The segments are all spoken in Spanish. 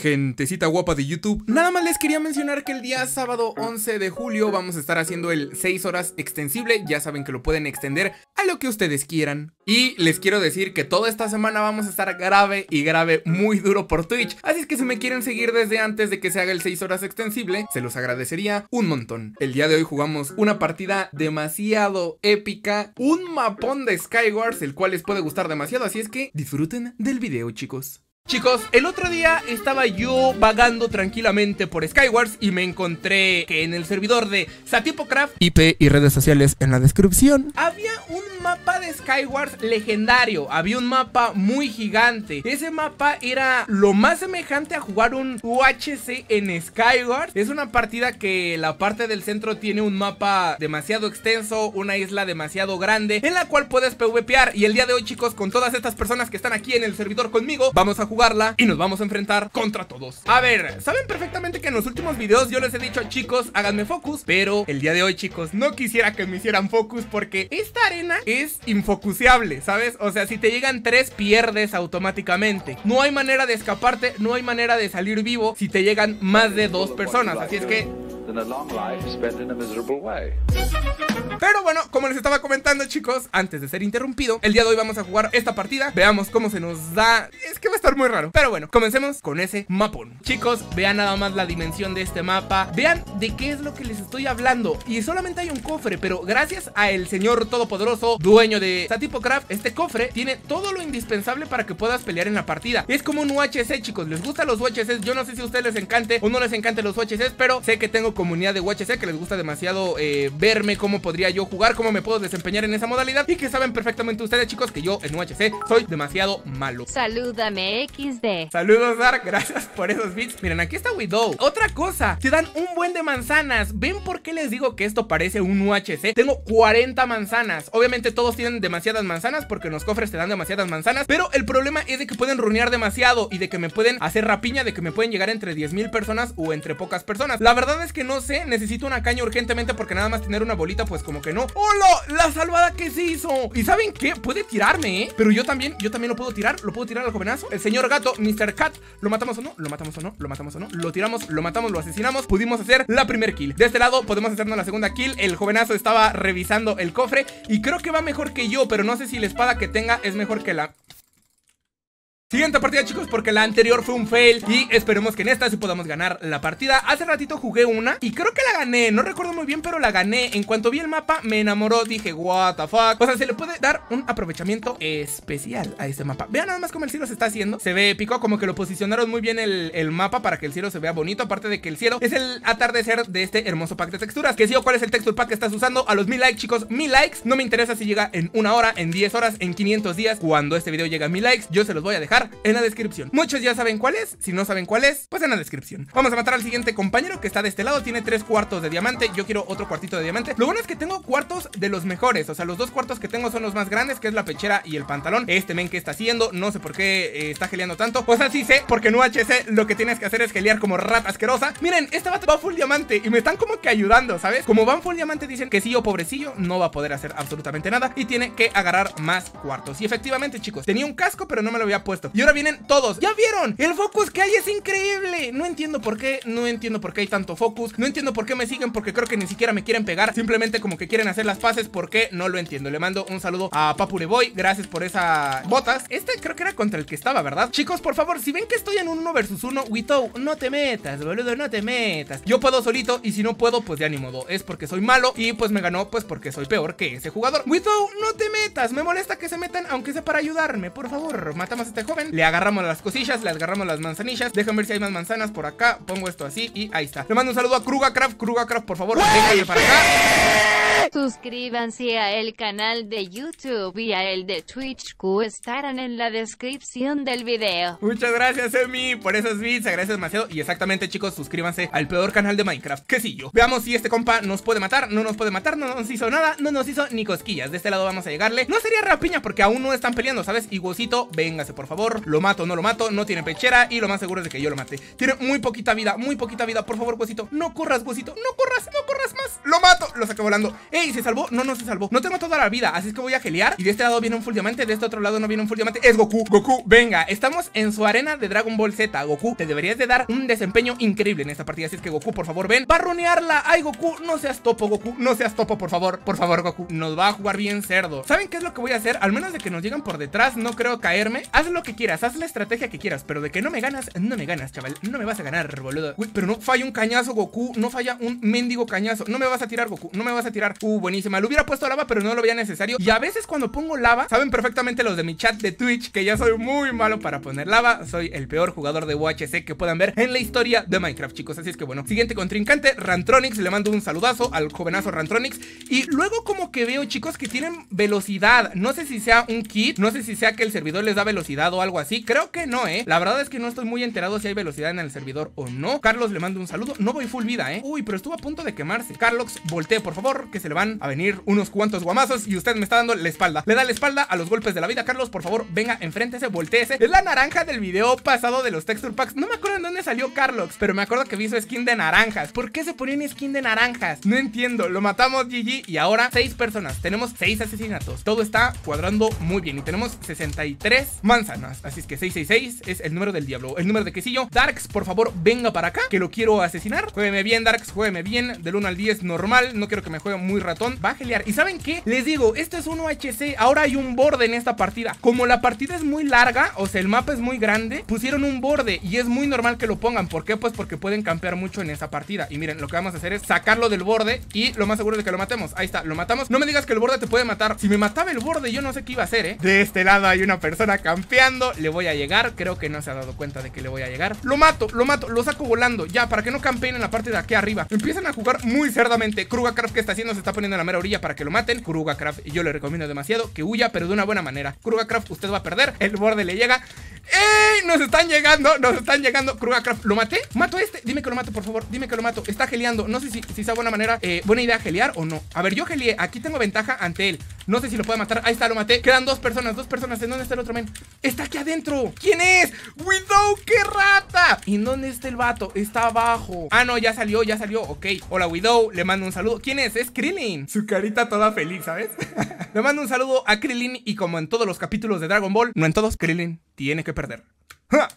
Gentecita guapa de YouTube, nada más les quería mencionar que el día sábado 11 de julio vamos a estar haciendo el 6 horas extensible, ya saben que lo pueden extender a lo que ustedes quieran. Y les quiero decir que toda esta semana vamos a estar grave y grave muy duro por Twitch, así es que si me quieren seguir desde antes de que se haga el 6 horas extensible, se los agradecería un montón. El día de hoy jugamos una partida demasiado épica, un mapón de Skywars, el cual les puede gustar demasiado, así es que disfruten del video chicos. Chicos, el otro día estaba yo vagando tranquilamente por Skywars y me encontré que en el servidor de Satipocraft, IP y redes sociales en la descripción, había un mapa de Skywars legendario, había un mapa muy gigante. Ese mapa era lo más semejante a jugar un UHC en Skywars. Es una partida que la parte del centro tiene un mapa demasiado extenso, una isla demasiado grande en la cual puedes PvPear y el día de hoy chicos con todas estas personas que están aquí en el servidor conmigo, vamos a y nos vamos a enfrentar contra todos. A ver, saben perfectamente que en los últimos videos yo les he dicho, chicos, háganme focus, pero el día de hoy, chicos, no quisiera que me hicieran focus porque esta arena es infocuseable, ¿sabes? O sea, si te llegan tres, pierdes automáticamente. No hay manera de escaparte, no hay manera de salir vivo si te llegan más de dos personas, así es que pero bueno, como les estaba comentando chicos, antes de ser interrumpido, el día de hoy vamos a jugar esta partida. Veamos cómo se nos da... Es que va a estar muy raro. Pero bueno, comencemos con ese mapón. Chicos, vean nada más la dimensión de este mapa. Vean de qué es lo que les estoy hablando. Y solamente hay un cofre, pero gracias a el señor todopoderoso, dueño de Satipocraft Este cofre tiene todo lo indispensable para que puedas pelear en la partida. Es como un UHC chicos, les gustan los UHCs Yo no sé si a ustedes les encante o no les encante los UHCs Pero sé que tengo comunidad de UHC que les gusta demasiado eh, verme cómo podría yo jugar, cómo me puedo desempeñar en esa modalidad y que saben perfectamente ustedes chicos que yo en UHC soy demasiado malo. Salúdame XD. Saludos Dark, gracias por esos bits. Miren, aquí está Widow. Otra cosa, te dan un buen de manzanas. ¿Ven por qué les digo que esto parece un UHC? Tengo 40 manzanas. Obviamente todos tienen demasiadas manzanas porque en los cofres te dan demasiadas manzanas, pero el problema es de que pueden runear demasiado y de que me pueden hacer rapiña, de que me pueden llegar entre 10.000 personas o entre pocas personas. La verdad es que no sé necesito una caña urgentemente porque nada más tener una bolita, pues como que no. ¡Hola! La salvada que se hizo. ¿Y saben qué? Puede tirarme, ¿eh? Pero yo también, yo también lo puedo tirar. Lo puedo tirar al jovenazo. El señor gato, Mr. Cat. ¿Lo matamos o no? ¿Lo matamos o no? ¿Lo matamos o no? Lo tiramos, lo matamos, lo asesinamos. Pudimos hacer la primer kill. De este lado podemos hacernos la segunda kill. El jovenazo estaba revisando el cofre y creo que va mejor que yo, pero no sé si la espada que tenga es mejor que la... Siguiente partida chicos porque la anterior fue un fail y esperemos que en esta sí podamos ganar la partida. Hace ratito jugué una y creo que la gané, no recuerdo muy bien pero la gané. En cuanto vi el mapa me enamoró, dije what the fuck O sea se le puede dar un aprovechamiento especial a este mapa. Vean nada más cómo el cielo se está haciendo. Se ve épico, como que lo posicionaron muy bien el, mapa para que el cielo se vea bonito. Aparte de que el cielo es el atardecer de este hermoso pack de texturas. Que si o cuál es el texture pack que estás usando a los mil likes chicos, mil likes. No me interesa si llega en una hora, en 10 horas, en 500 días Cuando este video llega a mil likes yo se los voy a dejar en la descripción. Muchos ya saben cuál es, si no saben cuál es, pues en la descripción. Vamos a matar al siguiente compañero que está de este lado, tiene tres cuartos de diamante, yo quiero otro cuartito de diamante. Lo bueno es que tengo cuartos de los mejores, o sea, los dos cuartos que tengo son los más grandes, que es la pechera y el pantalón. Este men que está haciendo, no sé por qué eh, está geleando tanto. O sea, sí sé, porque en UHC lo que tienes que hacer es gelear como rata asquerosa. Miren, este vato va full diamante y me están como que ayudando, ¿sabes? Como van full diamante dicen que sí o pobrecillo no va a poder hacer absolutamente nada y tiene que agarrar más cuartos. Y efectivamente, chicos, tenía un casco pero no me lo había puesto. Y ahora vienen todos. ¿Ya vieron? El focus que hay es increíble. No entiendo por qué, no entiendo por qué hay tanto focus. No entiendo por qué me siguen porque creo que ni siquiera me quieren pegar. Simplemente como que quieren hacer las paces porque no lo entiendo. Le mando un saludo a Papureboy. Gracias por esas botas. Este creo que era contra el que estaba, ¿verdad? Chicos, por favor, si ven que estoy en un 1 versus 1, Wito, no te metas, boludo, no te metas. Yo puedo solito y si no puedo, pues ya ni modo. Es porque soy malo y pues me ganó, pues porque soy peor que ese jugador. Wito, no te metas. Me molesta que se metan, aunque sea para ayudarme. Por favor, matamos a este joven. Le agarramos las cosillas, le agarramos las manzanillas. Déjenme ver si hay más manzanas por acá. Pongo esto así y ahí está. Le mando un saludo a Krugacraft. Krugacraft, por favor, para acá. Suscríbanse a el canal de YouTube y a el de Twitch que estarán en la descripción del video. Muchas gracias, Emi, por esos bits. Agradece demasiado. Y exactamente, chicos, suscríbanse al peor canal de Minecraft. Que sí yo. Veamos si este compa nos puede matar. No nos puede matar, no nos hizo nada. No nos hizo ni cosquillas. De este lado vamos a llegarle. No sería rapiña porque aún no están peleando, ¿sabes? Y véngase, por favor. Lo mato, no lo mato. No tiene pechera. Y lo más seguro es de que yo lo mate. Tiene muy poquita vida, muy poquita vida. Por favor, Huesito, no corras, Huesito. No corras, no corras más. Lo mato. Lo saqué volando. ¡Ey! ¿Se salvó? No, no se salvó. No tengo toda la vida, así es que voy a gelear. Y de este lado viene un full diamante, de este otro lado no viene un full diamante. Es Goku, Goku. Venga, estamos en su arena de Dragon Ball Z. Goku, te deberías de dar un desempeño increíble en esta partida. Así es que Goku, por favor, ven. Va a runearla. Ay, Goku, no seas topo, Goku. No seas topo, por favor. Por favor, Goku. Nos va a jugar bien cerdo. ¿Saben qué es lo que voy a hacer? Al menos de que nos llegan por detrás, no creo caerme. Haz lo que quieras, haz la estrategia que quieras. Pero de que no me ganas, no me ganas, chaval. No me vas a ganar, boludo. Uy, pero no falla un cañazo, Goku. No falla un mendigo cañazo. No me vas a tirar, Goku. No me vas a tirar. Uh, buenísima. Lo hubiera puesto lava, pero no lo veía necesario. Y a veces cuando pongo lava, saben perfectamente los de mi chat de Twitch que ya soy muy malo para poner lava. Soy el peor jugador de UHC que puedan ver en la historia de Minecraft, chicos. Así es que bueno, siguiente contrincante, Rantronix. Le mando un saludazo al jovenazo Rantronix. Y luego como que veo, chicos, que tienen velocidad. No sé si sea un kit, no sé si sea que el servidor les da velocidad algo así. Creo que no, ¿eh? La verdad es que no estoy muy enterado si hay velocidad en el servidor o no. Carlos, le mando un saludo. No voy full vida, ¿eh? Uy, pero estuvo a punto de quemarse. Carlos, voltee, por favor, que se le van a venir unos cuantos guamazos y usted me está dando la espalda. Le da la espalda a los golpes de la vida, Carlos, por favor, venga, enfréntese, volteese. Es la naranja del video pasado de los texture packs. No me acuerdo en dónde salió Carlos, pero me acuerdo que vi su skin de naranjas. ¿Por qué se ponía en skin de naranjas? No entiendo. Lo matamos, GG, y ahora seis personas. Tenemos seis asesinatos. Todo está cuadrando muy bien y tenemos 63 manzanas. Así es que 666 es el número del diablo, el número de quesillo. Darks, por favor, venga para acá, que lo quiero asesinar. Juegueme bien, Darks, juegueme bien. Del 1 al 10 normal. No quiero que me juegue muy ratón. Va a gelear. ¿Y saben qué? Les digo, este es un UHC. Ahora hay un borde en esta partida. Como la partida es muy larga, o sea, el mapa es muy grande, pusieron un borde y es muy normal que lo pongan. ¿Por qué? Pues porque pueden campear mucho en esa partida. Y miren, lo que vamos a hacer es sacarlo del borde y lo más seguro es que lo matemos. Ahí está, lo matamos. No me digas que el borde te puede matar. Si me mataba el borde, yo no sé qué iba a hacer, ¿eh? De este lado hay una persona campeando. Le voy a llegar. Creo que no se ha dado cuenta de que le voy a llegar. Lo mato, lo mato, lo saco volando. Ya, para que no campeen en la parte de aquí arriba. Empiezan a jugar muy cerdamente. Krugacraft, ¿qué está haciendo? Se está poniendo en la mera orilla para que lo maten. Krugacraft, yo le recomiendo demasiado que huya, pero de una buena manera. Krugacraft, usted va a perder. El borde le llega. ¡Ey! Nos están llegando, nos están llegando. Krugacraft, ¿lo maté? ¿Mato este? Dime que lo mato, por favor. Dime que lo mato. Está geleando. No sé si, si sea buena manera, eh, buena idea gelear o no. A ver, yo geleé. Aquí tengo ventaja ante él. No sé si lo puede matar. Ahí está, lo maté. Quedan dos personas, dos personas. ¿En dónde está el otro men? Está aquí adentro. ¿Quién es? Widow, qué rata. ¿Y en dónde está el vato? Está abajo. Ah, no, ya salió, ya salió. Ok. Hola, Widow. Le mando un saludo. ¿Quién es? Es Krillin. Su carita toda feliz, ¿sabes? Le mando un saludo a Krillin. Y como en todos los capítulos de Dragon Ball, no en todos, Krillin tiene que perder. ¡Ja!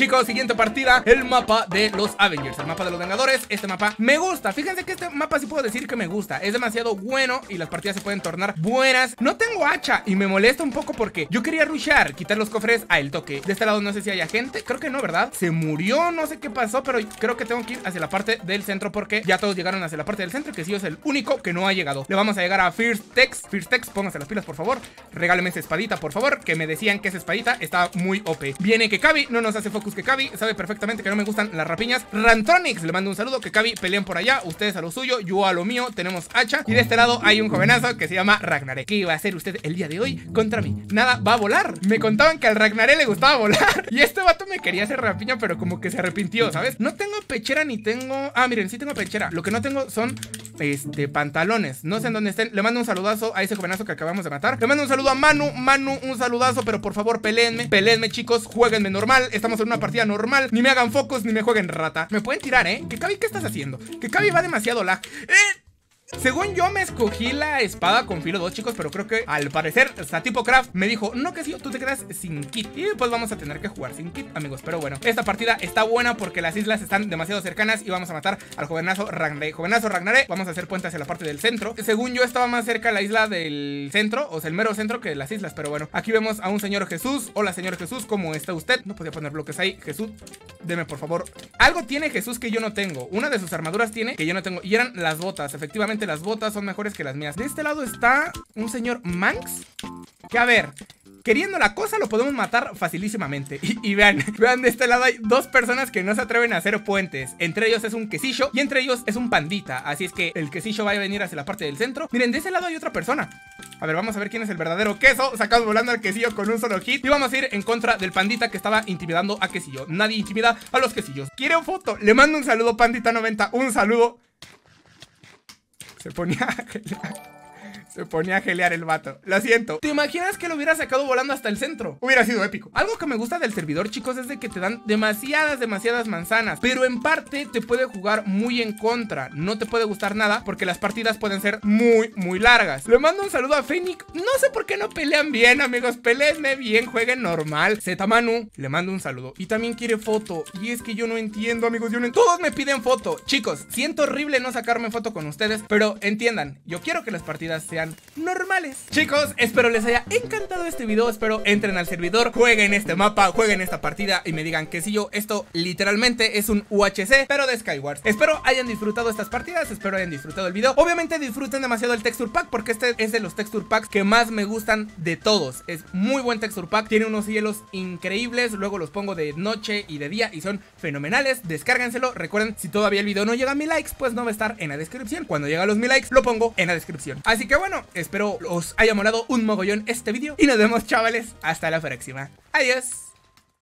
Chicos, siguiente partida, el mapa de los Avengers, el mapa de los Vengadores, este mapa me gusta, fíjense que este mapa sí puedo decir que me gusta, es demasiado bueno y las partidas se pueden tornar buenas, no tengo hacha y me molesta un poco porque yo quería rushar, quitar los cofres a el toque, de este lado no sé si haya gente, creo que no, ¿verdad? Se murió, no sé qué pasó, pero creo que tengo que ir hacia la parte del centro porque ya todos llegaron hacia la parte del centro, que sí es el único que no ha llegado, le vamos a llegar a First Tex, First Tex, póngase las pilas por favor, regáleme esa espadita por favor, que me decían que esa espadita está muy OP, viene que Kabi, no nos hace focus que Kabi sabe perfectamente que no me gustan las rapiñas. Rantronics, le mando un saludo. Que Kabi peleen por allá. Ustedes a lo suyo, yo a lo mío. Tenemos hacha. Y de este lado hay un jovenazo que se llama Ragnaré. ¿Qué iba a hacer usted el día de hoy contra mí? Nada, va a volar. Me contaban que al Ragnaré le gustaba volar. Y este vato me quería hacer rapiña, pero como que se arrepintió, ¿sabes? No tengo pechera ni tengo. Ah, miren, sí tengo pechera. Lo que no tengo son este, pantalones. No sé en dónde estén. Le mando un saludazo a ese jovenazo que acabamos de matar. Le mando un saludo a Manu. Manu, un saludazo, pero por favor, peleenme. Peleenme, chicos. Jueguenme normal. Estamos en una partida normal. Ni me hagan focos ni me jueguen rata. Me pueden tirar, ¿eh? Que Cabi, ¿qué estás haciendo? Que Cabi va demasiado lag. ¡Eh! Según yo me escogí la espada con filo 2 chicos Pero creo que al parecer Satipo Craft me dijo No que si tú te quedas sin kit Y pues vamos a tener que jugar sin kit amigos. Pero bueno, esta partida está buena porque las islas están demasiado cercanas Y vamos a matar al jovenazo Ragnaré Jovenazo Ragnaré, vamos a hacer puente hacia la parte del centro. Según yo estaba más cerca la isla del centro O sea, el mero centro que las islas Pero bueno, aquí vemos a un señor Jesús. Hola señor Jesús, ¿cómo está usted? No podía poner bloques ahí, Jesús, deme por favor. Algo tiene Jesús que yo no tengo. Una de sus armaduras tiene que yo no tengo Y eran las botas, efectivamente las botas son mejores que las mías. De este lado está un señor Manx. Que a ver, queriendo la cosa lo podemos matar facilísimamente. Y, y, vean, vean de este lado hay dos personas que no se atreven a hacer puentes. Entre ellos es un quesillo y entre ellos es un pandita. Así es que el quesillo va a venir hacia la parte del centro. Miren, de ese lado hay otra persona. A ver, vamos a ver quién es el verdadero queso. Sacamos volando al quesillo con un solo hit. Y vamos a ir en contra del pandita que estaba intimidando a quesillo. Nadie intimida a los quesillos. ¿Quiere un foto? Le mando un saludo pandita90 Un saludo se ponía Se ponía a gelear el vato. Lo siento. ¿Te imaginas que lo hubiera sacado volando hasta el centro? Hubiera sido épico. Algo que me gusta del servidor, chicos, es de que te dan demasiadas, demasiadas manzanas. Pero en parte te puede jugar muy en contra. No te puede gustar nada porque las partidas pueden ser muy, muy largas. Le mando un saludo a Fenix. No sé por qué no pelean bien, amigos. Peleenme bien, jueguen normal. Zetamanu, le mando un saludo. Y también quiere foto. Y es que yo no entiendo, amigos. Yo no... Todos me piden foto. Chicos, siento horrible no sacarme foto con ustedes. Pero entiendan, yo quiero que las partidas sean normales. Chicos, espero les haya encantado este video. Espero entren al servidor, jueguen este mapa, jueguen esta partida y me digan que si yo, esto literalmente es un UHC, pero de Skywars. Espero hayan disfrutado estas partidas, espero hayan disfrutado el video. Obviamente disfruten demasiado el texture pack porque este es de los texture packs que más me gustan de todos. Es muy buen texture pack, tiene unos cielos increíbles, luego los pongo de noche y de día y son fenomenales. Descárguenselo, recuerden, si todavía el video no llega a mil likes, pues no va a estar en la descripción. Cuando llega a los mil likes, lo pongo en la descripción. Así que bueno, espero os haya molado un mogollón este vídeo y nos vemos chavales hasta la próxima. Adiós.